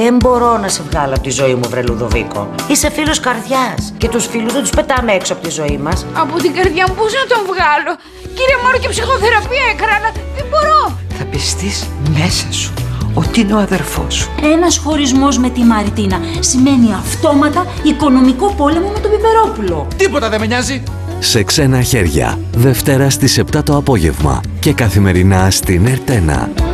Δεν μπορώ να σε βγάλω από τη ζωή μου, βρε Λουδοβίκο. Είσαι φίλος καρδιάς. Και τους φίλους δεν τους πετάμε έξω από τη ζωή μας. Από την καρδιά μου πώς να τον βγάλω; Κύριε Μόρο και ψυχοθεραπεία έκανα. Δεν μπορώ. Θα πιστείς μέσα σου ότι είναι ο αδερφός. σου. Ένας χωρισμός με τη Μαριτίνα σημαίνει αυτόματα οικονομικό πόλεμο με τον Πιπερόπουλο. Τίποτα δεν με νοιάζει. Σε ξένα χέρια, Δευτέρα στις 7 το απόγευμα και καθημερινά στην Ερτένα.